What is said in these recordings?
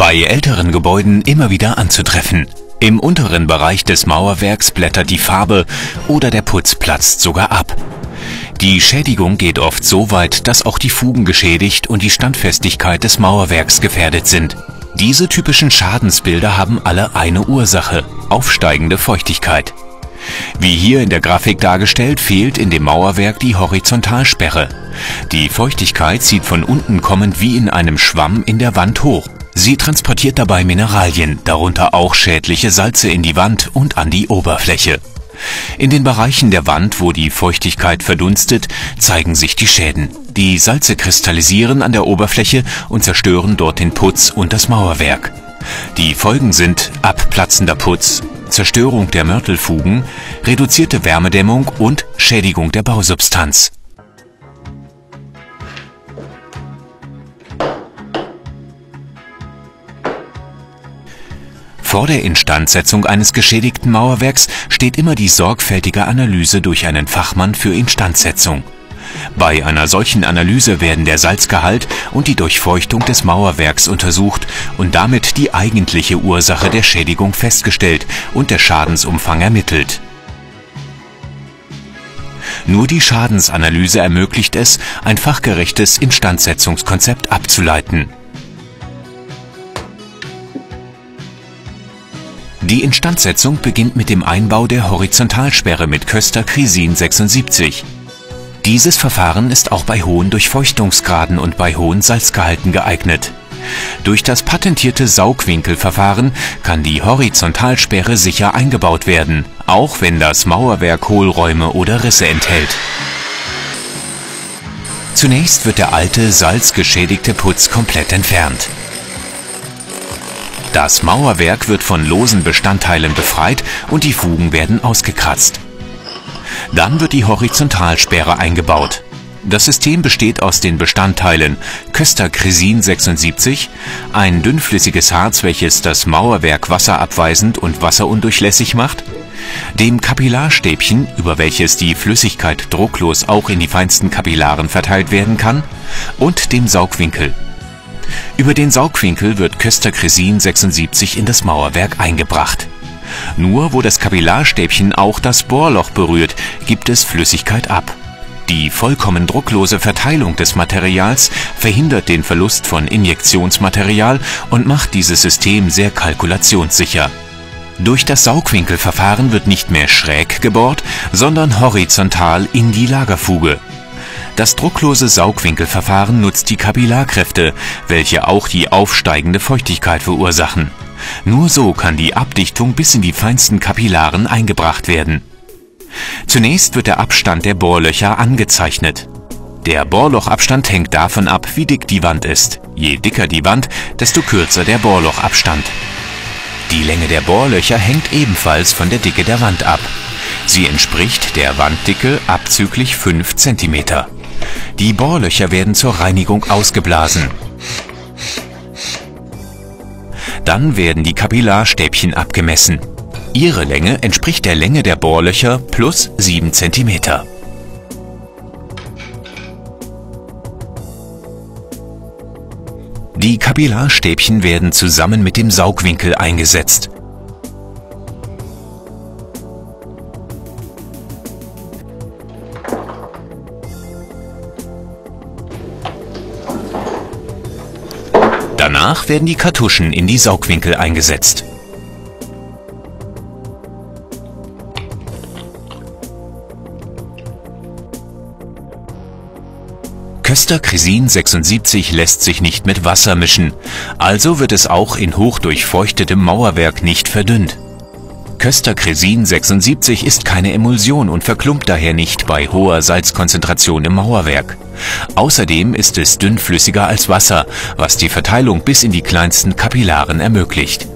bei älteren Gebäuden immer wieder anzutreffen. Im unteren Bereich des Mauerwerks blättert die Farbe oder der Putz platzt sogar ab. Die Schädigung geht oft so weit, dass auch die Fugen geschädigt und die Standfestigkeit des Mauerwerks gefährdet sind. Diese typischen Schadensbilder haben alle eine Ursache, aufsteigende Feuchtigkeit. Wie hier in der Grafik dargestellt, fehlt in dem Mauerwerk die Horizontalsperre. Die Feuchtigkeit zieht von unten kommend wie in einem Schwamm in der Wand hoch. Sie transportiert dabei Mineralien, darunter auch schädliche Salze in die Wand und an die Oberfläche. In den Bereichen der Wand, wo die Feuchtigkeit verdunstet, zeigen sich die Schäden. Die Salze kristallisieren an der Oberfläche und zerstören dort den Putz und das Mauerwerk. Die Folgen sind abplatzender Putz, Zerstörung der Mörtelfugen, reduzierte Wärmedämmung und Schädigung der Bausubstanz. Vor der Instandsetzung eines geschädigten Mauerwerks steht immer die sorgfältige Analyse durch einen Fachmann für Instandsetzung. Bei einer solchen Analyse werden der Salzgehalt und die Durchfeuchtung des Mauerwerks untersucht und damit die eigentliche Ursache der Schädigung festgestellt und der Schadensumfang ermittelt. Nur die Schadensanalyse ermöglicht es, ein fachgerechtes Instandsetzungskonzept abzuleiten. Die Instandsetzung beginnt mit dem Einbau der Horizontalsperre mit Köster Krisin 76. Dieses Verfahren ist auch bei hohen Durchfeuchtungsgraden und bei hohen Salzgehalten geeignet. Durch das patentierte Saugwinkelverfahren kann die Horizontalsperre sicher eingebaut werden, auch wenn das Mauerwerk Hohlräume oder Risse enthält. Zunächst wird der alte, salzgeschädigte Putz komplett entfernt. Das Mauerwerk wird von losen Bestandteilen befreit und die Fugen werden ausgekratzt. Dann wird die Horizontalsperre eingebaut. Das System besteht aus den Bestandteilen Köster-Kresin 76, ein dünnflüssiges Harz, welches das Mauerwerk wasserabweisend und wasserundurchlässig macht, dem Kapillarstäbchen, über welches die Flüssigkeit drucklos auch in die feinsten Kapillaren verteilt werden kann, und dem Saugwinkel. Über den Saugwinkel wird Köster-Kresin 76 in das Mauerwerk eingebracht. Nur wo das Kapillarstäbchen auch das Bohrloch berührt, gibt es Flüssigkeit ab. Die vollkommen drucklose Verteilung des Materials verhindert den Verlust von Injektionsmaterial und macht dieses System sehr kalkulationssicher. Durch das Saugwinkelverfahren wird nicht mehr schräg gebohrt, sondern horizontal in die Lagerfuge. Das drucklose Saugwinkelverfahren nutzt die Kapillarkräfte, welche auch die aufsteigende Feuchtigkeit verursachen. Nur so kann die Abdichtung bis in die feinsten Kapillaren eingebracht werden. Zunächst wird der Abstand der Bohrlöcher angezeichnet. Der Bohrlochabstand hängt davon ab, wie dick die Wand ist. Je dicker die Wand, desto kürzer der Bohrlochabstand. Die Länge der Bohrlöcher hängt ebenfalls von der Dicke der Wand ab. Sie entspricht der Wanddicke abzüglich 5 cm. Die Bohrlöcher werden zur Reinigung ausgeblasen. Dann werden die Kapillarstäbchen abgemessen. Ihre Länge entspricht der Länge der Bohrlöcher plus 7 cm. Die Kapillarstäbchen werden zusammen mit dem Saugwinkel eingesetzt. Danach werden die Kartuschen in die Saugwinkel eingesetzt. Köster Kresin 76 lässt sich nicht mit Wasser mischen, also wird es auch in hochdurchfeuchtetem Mauerwerk nicht verdünnt. Köster Kresin 76 ist keine Emulsion und verklumpt daher nicht bei hoher Salzkonzentration im Mauerwerk. Außerdem ist es dünnflüssiger als Wasser, was die Verteilung bis in die kleinsten Kapillaren ermöglicht.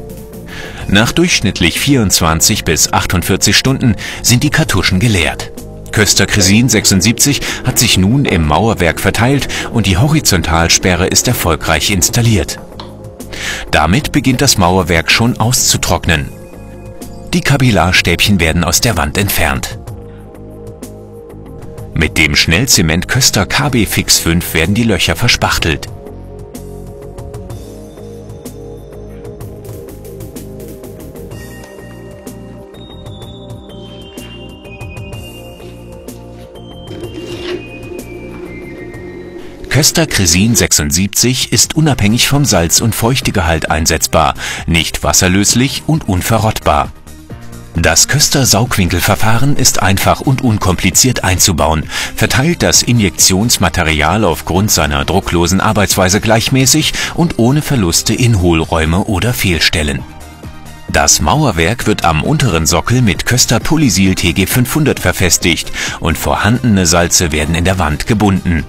Nach durchschnittlich 24 bis 48 Stunden sind die Kartuschen geleert. Köster Kresin 76 hat sich nun im Mauerwerk verteilt und die Horizontalsperre ist erfolgreich installiert. Damit beginnt das Mauerwerk schon auszutrocknen. Die Kapillarstäbchen werden aus der Wand entfernt. Mit dem Schnellzement Köster KB Fix 5 werden die Löcher verspachtelt. Köster Kresin 76 ist unabhängig vom Salz- und Feuchtegehalt einsetzbar, nicht wasserlöslich und unverrottbar. Das Köster-Saugwinkelverfahren ist einfach und unkompliziert einzubauen, verteilt das Injektionsmaterial aufgrund seiner drucklosen Arbeitsweise gleichmäßig und ohne Verluste in Hohlräume oder Fehlstellen. Das Mauerwerk wird am unteren Sockel mit Köster Polysil TG 500 verfestigt und vorhandene Salze werden in der Wand gebunden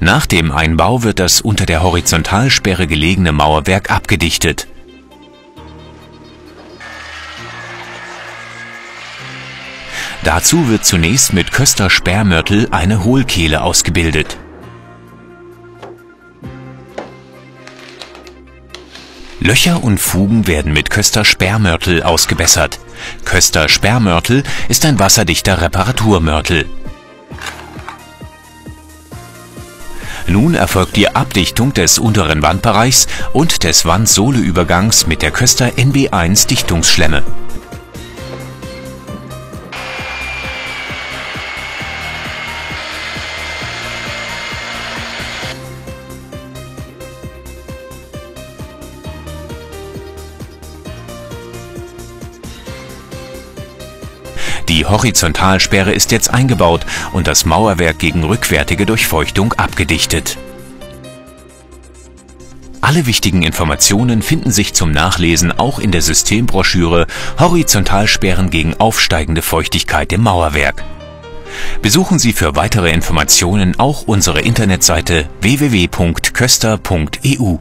Nach dem Einbau wird das unter der Horizontalsperre gelegene Mauerwerk abgedichtet. Dazu wird zunächst mit Köster Sperrmörtel eine Hohlkehle ausgebildet. Löcher und Fugen werden mit Köster Sperrmörtel ausgebessert. Köster Sperrmörtel ist ein wasserdichter Reparaturmörtel. Nun erfolgt die Abdichtung des unteren Wandbereichs und des Wandsohleübergangs mit der Köster NB1 Dichtungsschlemme. Die Horizontalsperre ist jetzt eingebaut und das Mauerwerk gegen rückwärtige Durchfeuchtung abgedichtet. Alle wichtigen Informationen finden sich zum Nachlesen auch in der Systembroschüre Horizontalsperren gegen aufsteigende Feuchtigkeit im Mauerwerk. Besuchen Sie für weitere Informationen auch unsere Internetseite www.köster.eu.